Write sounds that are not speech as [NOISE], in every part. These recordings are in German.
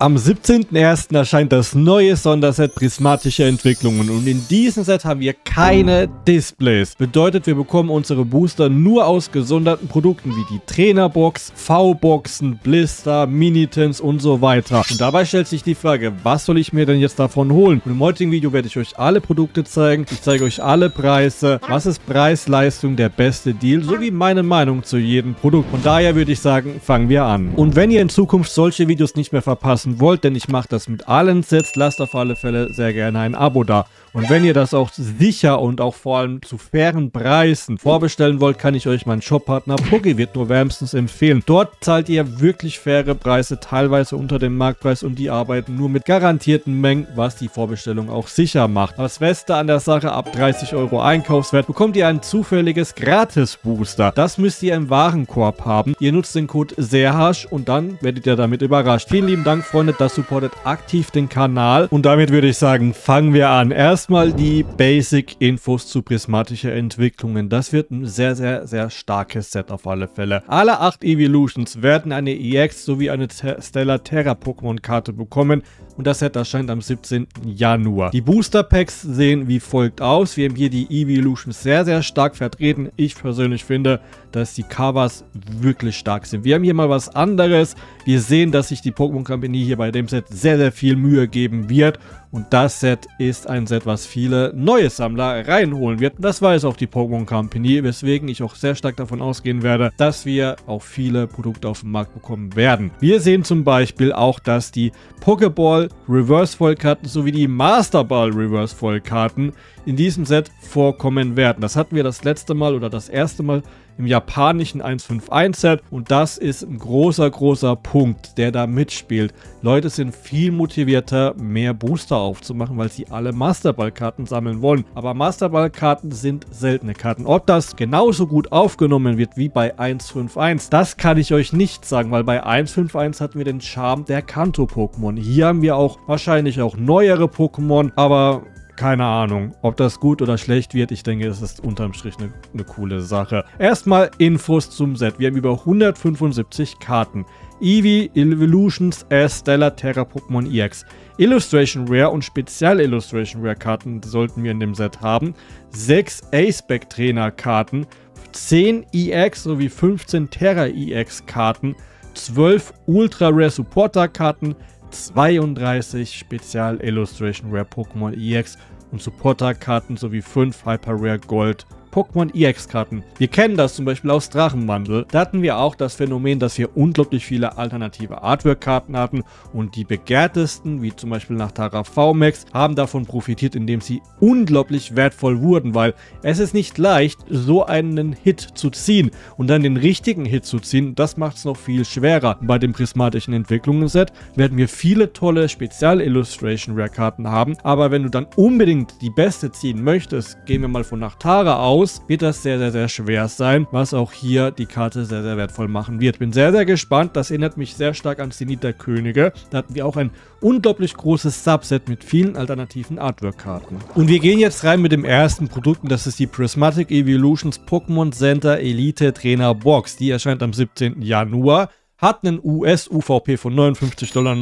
Am 17.01. erscheint das neue Sonderset Prismatische Entwicklungen und in diesem Set haben wir keine Displays. Bedeutet, wir bekommen unsere Booster nur aus gesonderten Produkten wie die Trainerbox, V-Boxen, Blister, Minitins und so weiter. Und dabei stellt sich die Frage, was soll ich mir denn jetzt davon holen? Und im heutigen Video werde ich euch alle Produkte zeigen, ich zeige euch alle Preise, was ist Preis-Leistung der beste Deal, sowie meine Meinung zu jedem Produkt. Von daher würde ich sagen, fangen wir an. Und wenn ihr in Zukunft solche Videos nicht mehr verpasst, lassen wollt, denn ich mache das mit allen Sets, lasst auf alle Fälle sehr gerne ein Abo da. Und wenn ihr das auch sicher und auch vor allem zu fairen Preisen vorbestellen wollt, kann ich euch meinen Shoppartner Pokevirt nur wärmstens empfehlen. Dort zahlt ihr wirklich faire Preise, teilweise unter dem Marktpreis und die arbeiten nur mit garantierten Mengen, was die Vorbestellung auch sicher macht. Das Beste an der Sache, ab 30 Euro Einkaufswert bekommt ihr ein zufälliges Gratis-Booster. Das müsst ihr im Warenkorb haben. Ihr nutzt den Code SEHASH und dann werdet ihr damit überrascht. Vielen lieben Dank, Freunde, das supportet aktiv den Kanal. Und damit würde ich sagen, fangen wir an. Erst erstmal die Basic-Infos zu prismatischer Entwicklungen. Das wird ein sehr, sehr, sehr starkes Set auf alle Fälle. Alle 8 Evolutions werden eine EX sowie eine Stellar Terra Pokémon-Karte bekommen und das Set erscheint am 17. Januar. Die Booster Packs sehen wie folgt aus. Wir haben hier die Evolutions sehr, sehr stark vertreten. Ich persönlich finde, dass die Covers wirklich stark sind. Wir haben hier mal was anderes. Wir sehen, dass sich die Pokémon Company hier bei dem Set sehr, sehr viel Mühe geben wird und das Set ist ein Set, was viele neue Sammler reinholen wird. Das weiß auch die Pokémon Company, weswegen ich auch sehr stark davon ausgehen werde, dass wir auch viele Produkte auf dem Markt bekommen werden. Wir sehen zum Beispiel auch, dass die Pokéball Reverse Vollkarten sowie die Master Ball Reverse Vollkarten in diesem Set vorkommen werden. Das hatten wir das letzte Mal oder das erste Mal im japanischen 151-Set und das ist ein großer, großer Punkt, der da mitspielt. Leute sind viel motivierter, mehr Booster aufzumachen, weil sie alle Masterball-Karten sammeln wollen. Aber Masterball-Karten sind seltene Karten. Ob das genauso gut aufgenommen wird wie bei 151, das kann ich euch nicht sagen, weil bei 151 hatten wir den Charme der Kanto-Pokémon. Hier haben wir auch wahrscheinlich auch neuere Pokémon, aber keine Ahnung, ob das gut oder schlecht wird. Ich denke, es ist unterm Strich eine, eine coole Sache. Erstmal Infos zum Set. Wir haben über 175 Karten. Eevee, Evolutions, S, Stellar, Terra, Pokémon EX. Illustration Rare und Spezial Illustration Rare Karten sollten wir in dem Set haben. 6 A-Spec Trainer Karten. 10 EX sowie 15 Terra EX Karten. 12 Ultra Rare Supporter Karten. 32 Spezial Illustration Rare Pokémon EX und Supporter-Karten sowie 5 Hyper Rare Gold Pokémon EX-Karten. Wir kennen das zum Beispiel aus Drachenwandel. Da hatten wir auch das Phänomen, dass wir unglaublich viele alternative Artwork-Karten hatten und die begehrtesten, wie zum Beispiel nach Tara VMAX, haben davon profitiert, indem sie unglaublich wertvoll wurden, weil es ist nicht leicht, so einen Hit zu ziehen und dann den richtigen Hit zu ziehen. Das macht es noch viel schwerer. Bei dem prismatischen Entwicklungsset werden wir viele tolle Spezial-Illustration-Rare-Karten haben, aber wenn du dann unbedingt die beste ziehen möchtest, gehen wir mal von Nachtara aus, aus, wird das sehr, sehr, sehr schwer sein, was auch hier die Karte sehr, sehr wertvoll machen wird. Bin sehr, sehr gespannt. Das erinnert mich sehr stark an Zenit der Könige. Da hatten wir auch ein unglaublich großes Subset mit vielen alternativen Artwork-Karten. Und wir gehen jetzt rein mit dem ersten Produkt und das ist die Prismatic Evolutions Pokémon Center Elite Trainer Box. Die erscheint am 17. Januar, hat einen US-UVP von 59,99 Dollar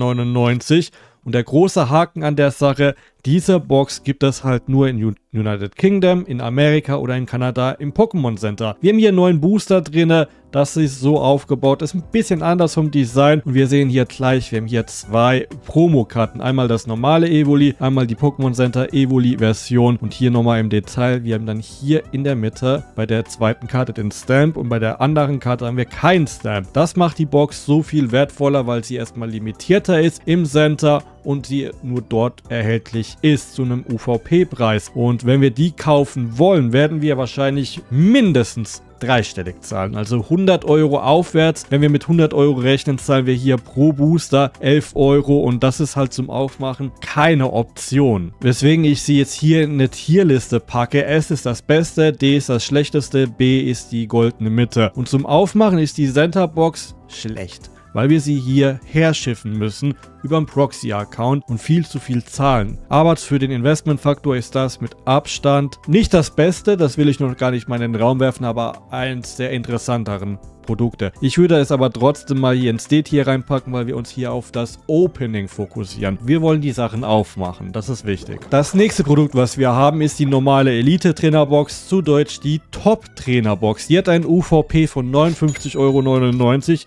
und der große Haken an der Sache, diese Box gibt es halt nur in United Kingdom, in Amerika oder in Kanada im Pokémon Center. Wir haben hier einen neuen Booster drin, das ist so aufgebaut, ist ein bisschen anders vom Design und wir sehen hier gleich, wir haben hier zwei Promokarten. Einmal das normale Evoli, einmal die Pokémon Center Evoli Version und hier nochmal im Detail, wir haben dann hier in der Mitte bei der zweiten Karte den Stamp und bei der anderen Karte haben wir keinen Stamp. Das macht die Box so viel wertvoller, weil sie erstmal limitierter ist im Center und sie nur dort erhältlich ist zu einem UVP-Preis. Und wenn wir die kaufen wollen, werden wir wahrscheinlich mindestens dreistellig zahlen. Also 100 Euro aufwärts. Wenn wir mit 100 Euro rechnen, zahlen wir hier pro Booster 11 Euro und das ist halt zum Aufmachen keine Option. Weswegen ich sie jetzt hier in eine Tierliste packe. S ist das Beste, D ist das Schlechteste, B ist die goldene Mitte. Und zum Aufmachen ist die Centerbox schlecht weil wir sie hier herschiffen müssen über einen Proxy-Account und viel zu viel zahlen. Aber für den Investmentfaktor ist das mit Abstand nicht das Beste, das will ich noch gar nicht mal in den Raum werfen, aber eins der interessanteren Produkte. Ich würde es aber trotzdem mal hier ins D-Tier reinpacken, weil wir uns hier auf das Opening fokussieren. Wir wollen die Sachen aufmachen, das ist wichtig. Das nächste Produkt, was wir haben, ist die normale Elite-Trainerbox, zu Deutsch die Top-Trainerbox. Die hat ein UVP von 59,99 Euro.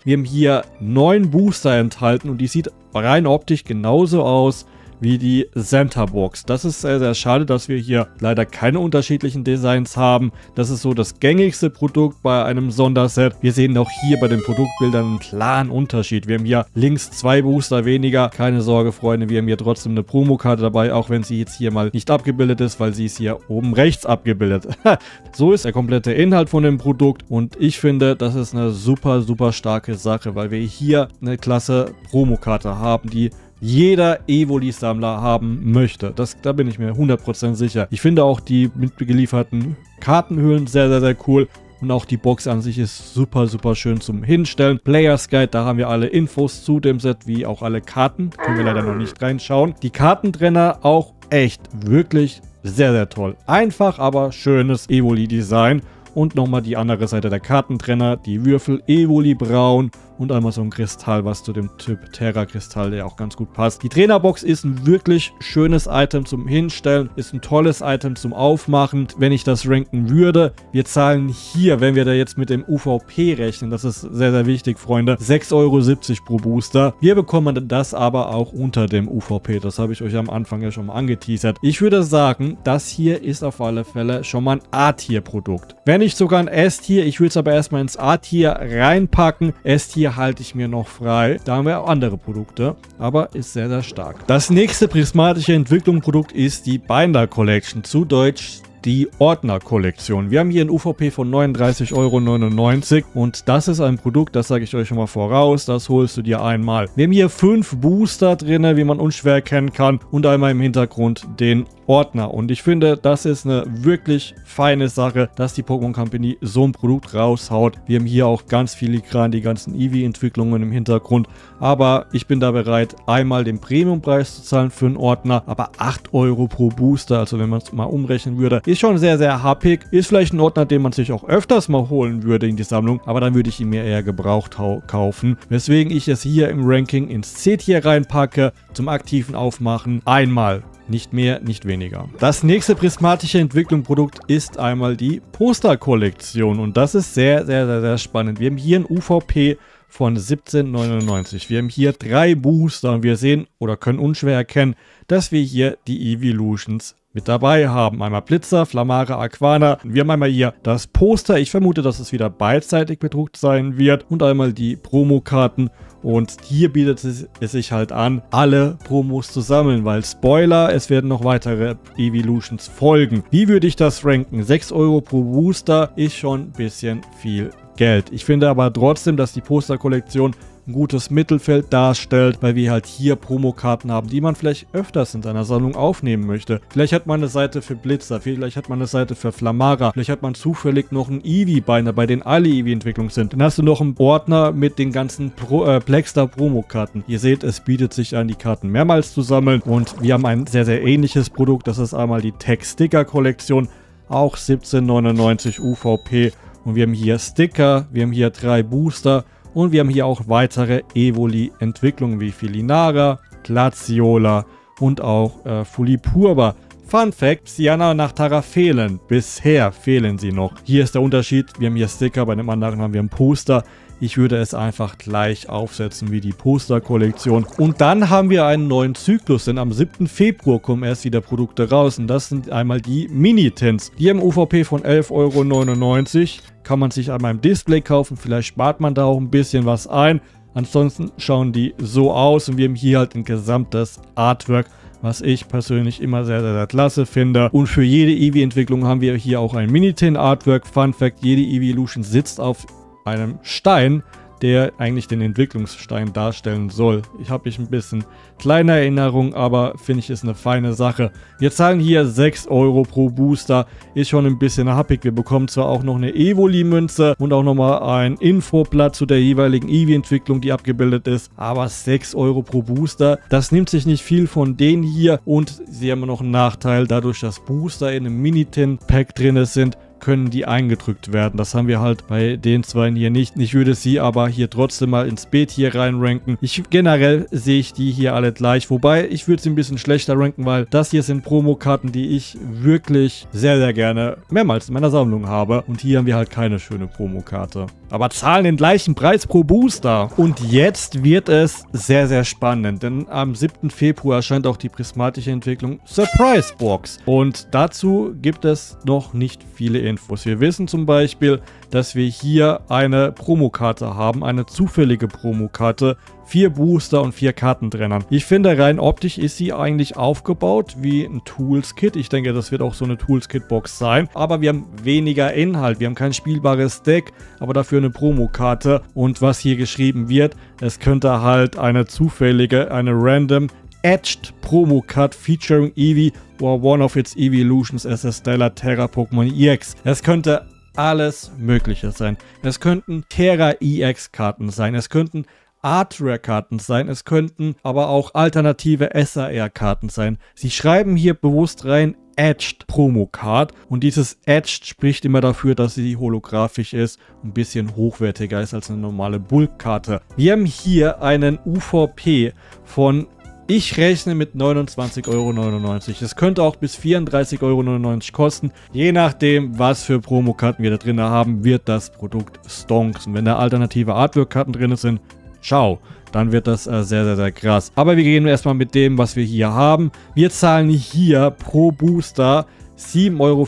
Wir haben hier neun Booster enthalten und die sieht rein optisch genauso aus wie die Center Box. Das ist sehr, sehr schade, dass wir hier leider keine unterschiedlichen Designs haben. Das ist so das gängigste Produkt bei einem Sonderset. Wir sehen auch hier bei den Produktbildern einen klaren Unterschied. Wir haben hier links zwei Booster weniger. Keine Sorge, Freunde, wir haben hier trotzdem eine Promokarte dabei, auch wenn sie jetzt hier mal nicht abgebildet ist, weil sie ist hier oben rechts abgebildet. [LAUGHS] so ist der komplette Inhalt von dem Produkt und ich finde, das ist eine super, super starke Sache, weil wir hier eine klasse Promokarte haben, die jeder Evoli-Sammler haben möchte. Das, da bin ich mir 100% sicher. Ich finde auch die mitgelieferten Kartenhüllen sehr, sehr, sehr cool. Und auch die Box an sich ist super, super schön zum Hinstellen. Players Guide, da haben wir alle Infos zu dem Set, wie auch alle Karten. Können wir leider noch nicht reinschauen. Die Kartentrenner auch echt, wirklich sehr, sehr toll. Einfach, aber schönes Evoli-Design. Und nochmal die andere Seite der Kartentrenner, die Würfel Evoli Braun und einmal so ein Kristall, was zu dem Typ Terra-Kristall, der auch ganz gut passt. Die Trainerbox ist ein wirklich schönes Item zum Hinstellen, ist ein tolles Item zum Aufmachen, wenn ich das ranken würde. Wir zahlen hier, wenn wir da jetzt mit dem UVP rechnen, das ist sehr, sehr wichtig, Freunde, 6,70 Euro pro Booster. Wir bekommen das aber auch unter dem UVP, das habe ich euch am Anfang ja schon mal angeteasert. Ich würde sagen, das hier ist auf alle Fälle schon mal ein A-Tier-Produkt. Wenn nicht sogar ein S-Tier, ich würde es aber erstmal ins A-Tier reinpacken. S-Tier hier halte ich mir noch frei. Da haben wir auch andere Produkte, aber ist sehr, sehr stark. Das nächste prismatische Entwicklungsprodukt ist die Binder Collection, zu Deutsch die Ordner-Kollektion. Wir haben hier ein UVP von 39,99 Euro und das ist ein Produkt, das sage ich euch schon mal voraus, das holst du dir einmal. Wir haben hier fünf Booster drin, wie man unschwer erkennen kann und einmal im Hintergrund den Ordner. Und ich finde, das ist eine wirklich feine Sache, dass die Pokémon Company so ein Produkt raushaut. Wir haben hier auch ganz filigran die ganzen Eevee-Entwicklungen im Hintergrund. Aber ich bin da bereit, einmal den Premiumpreis zu zahlen für einen Ordner. Aber 8 Euro pro Booster, also wenn man es mal umrechnen würde, ist schon sehr, sehr happig. Ist vielleicht ein Ordner, den man sich auch öfters mal holen würde in die Sammlung. Aber dann würde ich ihn mir eher gebraucht kaufen. Weswegen ich es hier im Ranking ins C-Tier reinpacke. Zum aktiven Aufmachen einmal nicht mehr, nicht weniger. Das nächste prismatische Entwicklungsprodukt ist einmal die Poster-Kollektion. Und das ist sehr, sehr, sehr, sehr spannend. Wir haben hier ein UVP von 17,99. Wir haben hier drei Booster und wir sehen oder können unschwer erkennen, dass wir hier die Evolutions mit dabei haben. Einmal Blitzer, Flamare, Aquana. Wir haben einmal hier das Poster. Ich vermute, dass es wieder beidseitig bedruckt sein wird. Und einmal die Promokarten und hier bietet es sich halt an, alle Promos zu sammeln, weil Spoiler, es werden noch weitere Evolutions folgen. Wie würde ich das ranken? 6 Euro pro Booster ist schon ein bisschen viel Geld. Ich finde aber trotzdem, dass die Posterkollektion ein gutes Mittelfeld darstellt, weil wir halt hier Promokarten haben, die man vielleicht öfters in seiner Sammlung aufnehmen möchte. Vielleicht hat man eine Seite für Blitzer, vielleicht hat man eine Seite für Flamara, vielleicht hat man zufällig noch einen Eevee-Beiner, bei denen alle Eevee-Entwicklungen sind. Dann hast du noch einen Ordner mit den ganzen Pro, äh, Blackstar Promokarten. Ihr seht, es bietet sich an, die Karten mehrmals zu sammeln und wir haben ein sehr, sehr ähnliches Produkt. Das ist einmal die Tech-Sticker-Kollektion, auch 17,99 UVP. Und wir haben hier Sticker, wir haben hier drei Booster und wir haben hier auch weitere Evoli-Entwicklungen wie Filinara, Glaciola und auch äh, Fulipurba. Fun Fact, Siana und Nachtara fehlen. Bisher fehlen sie noch. Hier ist der Unterschied. Wir haben hier Sticker, bei dem anderen haben wir ein Poster. Ich würde es einfach gleich aufsetzen wie die Poster-Kollektion. Und dann haben wir einen neuen Zyklus, denn am 7. Februar kommen erst wieder Produkte raus. Und das sind einmal die Mini-Tins. Die haben UVP von 11,99 Euro. Kann man sich einmal im Display kaufen. Vielleicht spart man da auch ein bisschen was ein. Ansonsten schauen die so aus und wir haben hier halt ein gesamtes Artwork was ich persönlich immer sehr, sehr, sehr klasse finde. Und für jede Eevee-Entwicklung haben wir hier auch ein Minitin-Artwork. Fun Fact, jede Eevee-Evolution sitzt auf einem Stein, der eigentlich den Entwicklungsstein darstellen soll. Ich habe mich ein bisschen kleine Erinnerung, aber finde ich ist eine feine Sache. Wir zahlen hier 6 Euro pro Booster, ist schon ein bisschen happig. Wir bekommen zwar auch noch eine Evoli-Münze und auch nochmal ein Infoblatt zu der jeweiligen Eevee-Entwicklung, die abgebildet ist, aber 6 Euro pro Booster, das nimmt sich nicht viel von denen hier und sie haben noch einen Nachteil, dadurch, dass Booster in einem Minitin-Pack drin sind, können die eingedrückt werden. Das haben wir halt bei den zwei hier nicht. Ich würde sie aber hier trotzdem mal ins B hier reinranken. Ich generell sehe ich die hier alle gleich. Wobei, ich würde sie ein bisschen schlechter ranken, weil das hier sind Promokarten, die ich wirklich sehr, sehr gerne mehrmals in meiner Sammlung habe. Und hier haben wir halt keine schöne Promokarte. Aber zahlen den gleichen Preis pro Booster. Und jetzt wird es sehr, sehr spannend. Denn am 7. Februar erscheint auch die prismatische Entwicklung Surprise Box. Und dazu gibt es noch nicht viele Infos. Wir wissen zum Beispiel, dass wir hier eine Promokarte haben. Eine zufällige Promokarte vier Booster und vier Kartentrennern. Ich finde, rein optisch ist sie eigentlich aufgebaut wie ein Tools-Kit. Ich denke, das wird auch so eine Tools-Kit-Box sein. Aber wir haben weniger Inhalt. Wir haben kein spielbares Deck, aber dafür eine Promokarte. Und was hier geschrieben wird, es könnte halt eine zufällige, eine random Etched Promo Card featuring Eevee or one of its Evolutions as a Stellar Terra Pokémon EX. Es könnte alles Mögliche sein. Es könnten Terra EX Karten sein. Es könnten Artware-Karten sein, es könnten aber auch alternative SAR-Karten sein. Sie schreiben hier bewusst rein Edged Promo Card und dieses Edged spricht immer dafür, dass sie holographisch ist ein bisschen hochwertiger ist als eine normale Bulk-Karte. Wir haben hier einen UVP von ich rechne mit 29,99 Euro. Es könnte auch bis 34,99 Euro kosten. Je nachdem, was für Promokarten wir da drin haben, wird das Produkt stonks. Und wenn da alternative Artwork-Karten drin sind, Ciao. Dann wird das äh, sehr, sehr, sehr krass. Aber wir gehen erstmal mit dem, was wir hier haben. Wir zahlen hier pro Booster 7,50 Euro.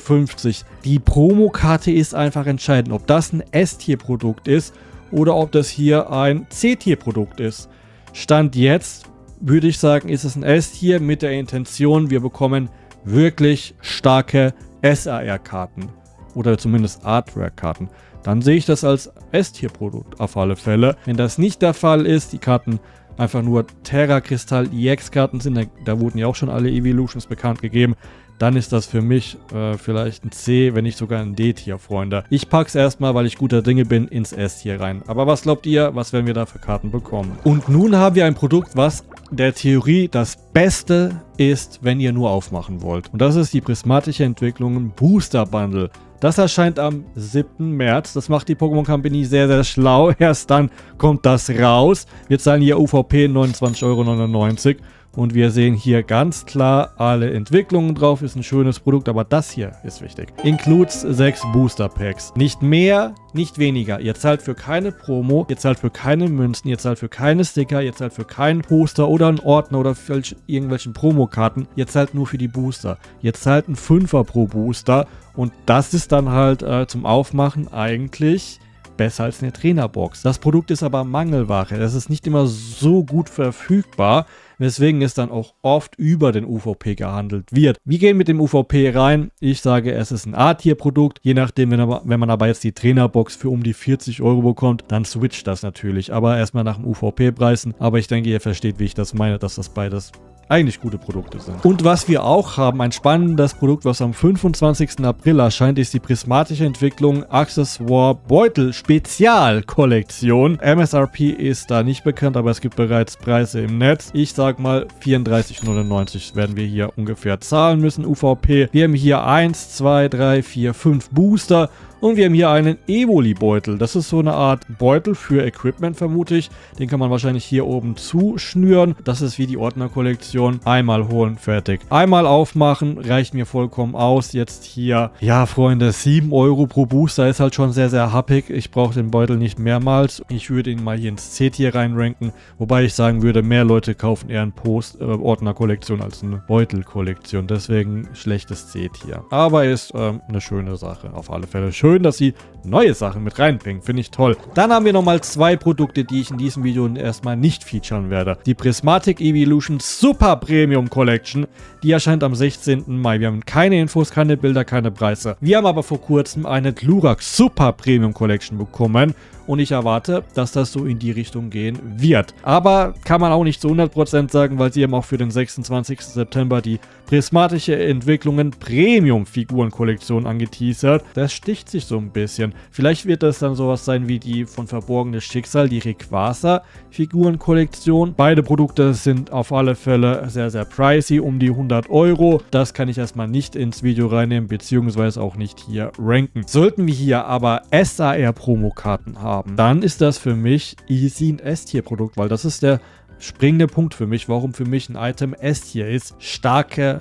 Die Promokarte ist einfach entscheidend, ob das ein S-Tier-Produkt ist oder ob das hier ein C-Tier-Produkt ist. Stand jetzt würde ich sagen, ist es ein S-Tier mit der Intention, wir bekommen wirklich starke SAR-Karten oder zumindest Artwork-Karten dann sehe ich das als S-Tier-Produkt auf alle Fälle. Wenn das nicht der Fall ist, die Karten einfach nur Terra Kristall EX-Karten sind, da, da, wurden ja auch schon alle Evolutions bekannt gegeben, dann ist das für mich äh, vielleicht ein C, wenn nicht sogar ein D-Tier, Freunde. Ich packe es erstmal, weil ich guter Dinge bin, ins S-Tier rein. Aber was glaubt ihr, was werden wir da für Karten bekommen? Und nun haben wir ein Produkt, was der Theorie das Beste ist, wenn ihr nur aufmachen wollt. Und das ist die prismatische Entwicklung Booster Bundle. Das erscheint am 7. März. Das macht die Pokémon Company sehr, sehr schlau. [LAUGHS] Erst dann kommt das raus. Wir zahlen hier UVP 29,99 Euro. Und wir sehen hier ganz klar alle Entwicklungen drauf. Ist ein schönes Produkt, aber das hier ist wichtig. Includes 6 Booster Packs. Nicht mehr, nicht weniger. Ihr zahlt für keine Promo, ihr zahlt für keine Münzen, ihr zahlt für keine Sticker, ihr zahlt für keinen Poster oder einen Ordner oder für irgendwelchen Promokarten. Ihr zahlt nur für die Booster. Ihr zahlt einen Fünfer pro Booster und das ist dann halt äh, zum Aufmachen eigentlich besser als eine Trainerbox. Das Produkt ist aber Mangelware. Es ist nicht immer so gut verfügbar weswegen es dann auch oft über den UVP gehandelt wird. Wir gehen mit dem UVP rein. Ich sage, es ist ein A-Tier-Produkt. Je nachdem, wenn, aber, wenn man aber jetzt die Trainerbox für um die 40 Euro bekommt, dann switcht das natürlich. Aber erstmal nach dem UVP-Preisen. Aber ich denke, ihr versteht, wie ich das meine, dass das beides eigentlich gute Produkte sind. Und was wir auch haben, ein spannendes Produkt, was am 25. April erscheint, ist die prismatische Entwicklung Accessoire Beutel Spezial Kollektion. MSRP ist da nicht bekannt, aber es gibt bereits Preise im Netz. Ich sag mal 34,99 werden wir hier ungefähr zahlen müssen, UVP. Wir haben hier 1, 2, 3, 4, 5 Booster und wir haben hier einen Evoli-Beutel. Das ist so eine Art Beutel für Equipment, vermute ich. Den kann man wahrscheinlich hier oben zuschnüren. Das ist wie die Ordnerkollektion. Einmal holen, fertig. Einmal aufmachen, reicht mir vollkommen aus. Jetzt hier, ja Freunde, 7 Euro pro Booster ist halt schon sehr, sehr happig. Ich brauche den Beutel nicht mehrmals. Ich würde ihn mal hier ins C-Tier reinranken. Wobei ich sagen würde, mehr Leute kaufen eher eine Post-Ordner-Kollektion äh, als eine Beutel-Kollektion. Deswegen schlechtes C-Tier. Aber ist ähm, eine schöne Sache auf alle Fälle. Schön schön, dass sie neue Sachen mit reinbringen. Finde ich toll. Dann haben wir nochmal zwei Produkte, die ich in diesem Video erstmal nicht featuren werde. Die Prismatic Evolution Super Premium Collection. Die erscheint am 16. Mai. Wir haben keine Infos, keine Bilder, keine Preise. Wir haben aber vor kurzem eine Glurak Super Premium Collection bekommen und ich erwarte, dass das so in die Richtung gehen wird. Aber kann man auch nicht zu 100% sagen, weil sie haben auch für den 26. September die prismatische Entwicklungen Premium-Figurenkollektion angeteasert. Das sticht sich so ein bisschen. Vielleicht wird das dann sowas sein wie die von Verborgenes Schicksal, die Rayquaza-Figurenkollektion. Beide Produkte sind auf alle Fälle sehr, sehr pricey, um die 100 Euro. Das kann ich erstmal nicht ins Video reinnehmen, beziehungsweise auch nicht hier ranken. Sollten wir hier aber SAR-Promokarten haben, dann ist das für mich easy ein S-Tier-Produkt, weil das ist der springende Punkt für mich, warum für mich ein Item S-Tier ist. Starke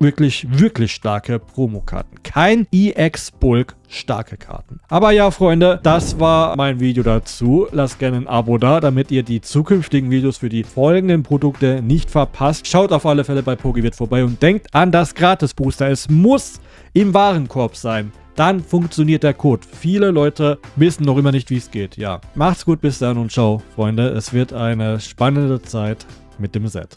wirklich, wirklich starke Promokarten. Kein EX-Bulk starke Karten. Aber ja, Freunde, das war mein Video dazu. Lasst gerne ein Abo da, damit ihr die zukünftigen Videos für die folgenden Produkte nicht verpasst. Schaut auf alle Fälle bei Pogiwit vorbei und denkt an das Gratis-Booster. Es muss im Warenkorb sein. Dann funktioniert der Code. Viele Leute wissen noch immer nicht, wie es geht. Ja, macht's gut, bis dann und ciao, Freunde. Es wird eine spannende Zeit mit dem Set.